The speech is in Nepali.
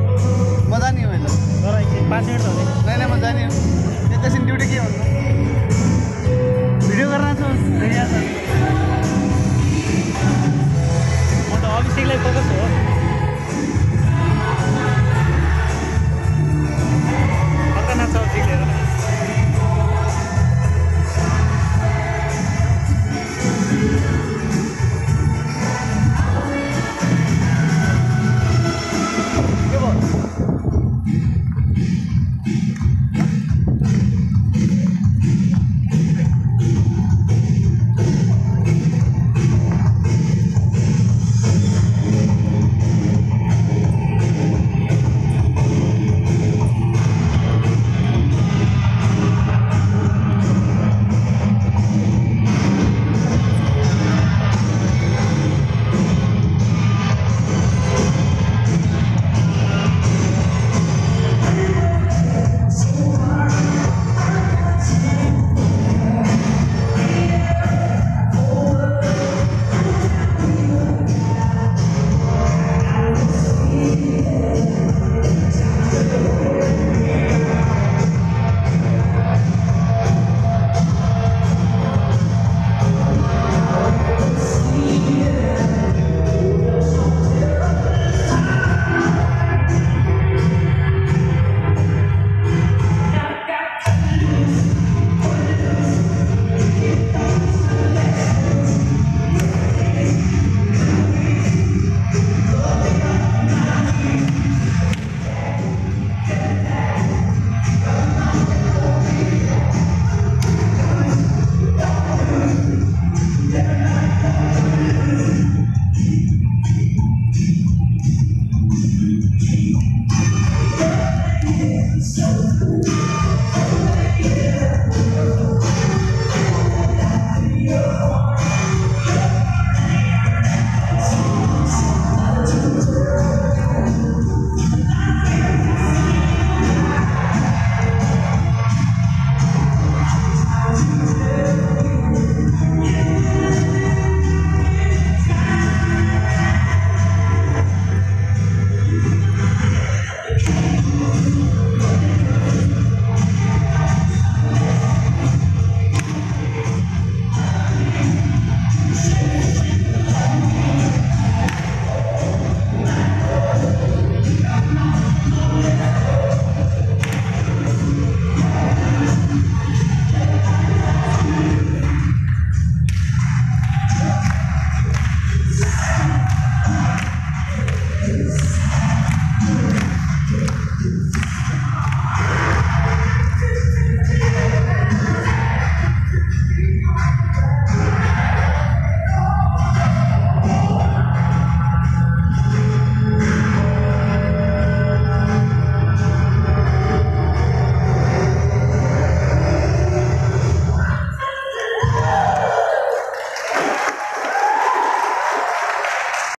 म जाने हो होइन पाँच मिनट होइन नै म जाने हो। एकैछिन ड्युटी के भन्नु भिडियो गरेर